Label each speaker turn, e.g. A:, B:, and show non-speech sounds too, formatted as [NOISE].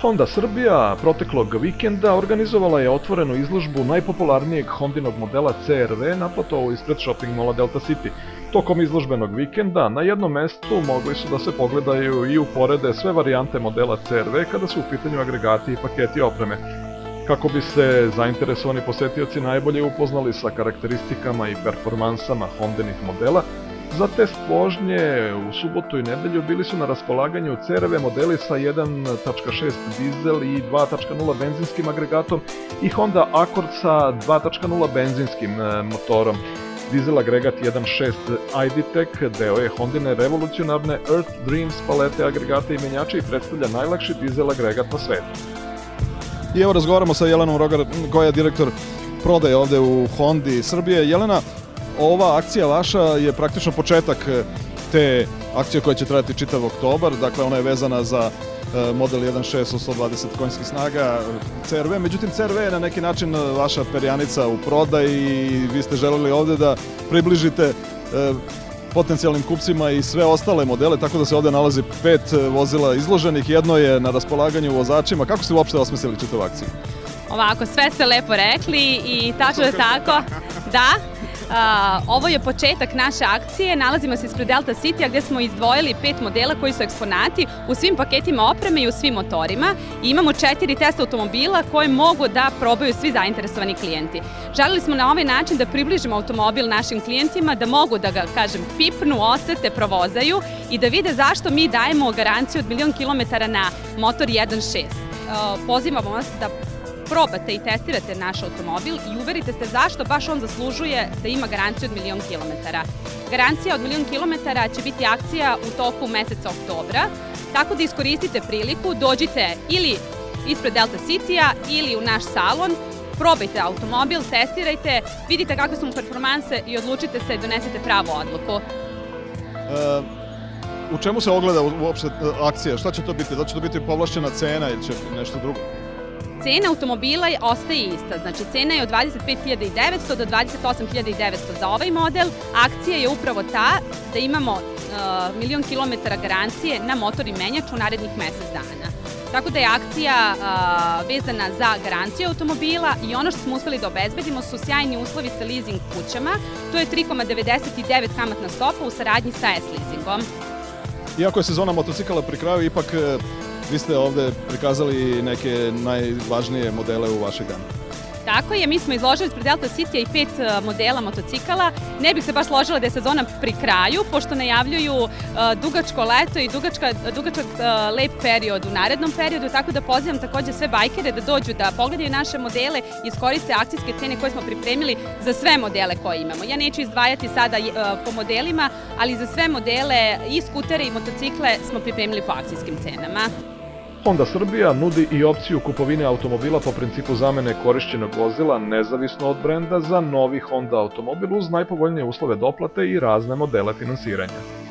A: Honda Srbija proteklog vikenda organizovala je otvorenu izložbu najpopularnijeg Hondinog modela CRV na platovu ispred shopping mola Delta City. Tokom izložbenog vikenda na jednom mestu mogli su da se pogledaju i uporede sve varijante modela CRV kada su u pitanju agregati i paketi opreme. Kako bi se zainteresovani posetioci najbolje upoznali sa karakteristikama i performansama Hondinih modela, Za test vožnje u subotu i nedelju bili su na raspolaganju CRV modeli sa 1.6 dizel i 2.0 benzinskim agregatom i Honda Accord sa 2.0 benzinskim e, motorom. Dizel agregat 1.6 ID-Tech deo je Hondine revolucionarne Earth Dreams palete agregata i menjača i predstavlja najlakši dizel agregat na svetu.
B: I evo razgovaramo sa Jelenom Rogar, koja je direktor prodaje ovde u Hondi Srbije. Jelena, ova akcija vaša je praktično početak e, te akcije koja će trajati čitav oktobar, dakle ona je vezana za e, model 1.6 od 120 konjskih snaga CRV, međutim CRV je na neki način vaša perjanica u prodaj i vi ste želeli ovde da približite potencijalnim kupcima i sve ostale modele, tako da se ovde nalazi pet vozila izloženih, jedno je na raspolaganju vozačima. Kako ste uopšte osmislili čitavu akciju?
C: Ovako, sve ste lepo rekli i tačno je [LAUGHS] tako. Da, Ovo je početak naše akcije, nalazimo se ispred Delta City gde smo izdvojili pet modela koji su eksponati u svim paketima opreme i u svim motorima imamo četiri testa automobila koje mogu da probaju svi zainteresovani klijenti. Želeli smo na ovaj način da približimo automobil našim klijentima, da mogu da ga, kažem, pipnu, osete, provozaju i da vide zašto mi dajemo garanciju od milion kilometara na motor 1.6. Pozivamo vas da probate i testirate naš automobil i uverite se zašto baš on zaslužuje da ima garanciju od milion kilometara. Garancija od milion kilometara će biti akcija u toku meseca oktobra, tako da iskoristite priliku, dođite ili ispred Delta City-a ili u naš salon, probajte automobil, testirajte, vidite kakve su mu performanse i odlučite se i donesete pravu odluku.
B: E, u čemu se ogleda uopšte akcija? Šta će to biti? Da će to biti povlašćena cena ili će nešto drugo?
C: Cena automobila ostaje ista, znači cena je od 25.900 do 28.900 za ovaj model. Akcija je upravo ta da imamo uh, milion kilometara garancije na motor i menjač u narednih mesec dana. Tako da je akcija uh, vezana za garanciju automobila i ono što smo uspeli da obezbedimo su sjajni uslovi sa leasing kućama. To je 3,99 kamatna stopa u saradnji sa S-leasingom.
B: Iako je sezona motocikala pri kraju, ipak Vi ste ovde prikazali neke najvažnije modele u vašoj gami.
C: Tako je, mi smo izložili ispred Delta City i pet e, modela motocikala. Ne bih se baš složila da je sezona pri kraju, pošto najavljuju uh, dugačko leto i dugačka, dugačak uh, lep period u narednom periodu, tako da pozivam takođe sve bajkere da dođu da pogledaju naše modele i iskoriste akcijske cene koje smo pripremili za sve modele koje imamo. Ja neću izdvajati sada po modelima, ali za sve modele i skutere i motocikle smo pripremili po akcijskim cenama.
A: Honda Srbija nudi i opciju kupovine automobila po principu zamene korišćenog vozila nezavisno od brenda za novi Honda automobil uz najpovoljnije uslove doplate i razne modele finansiranja.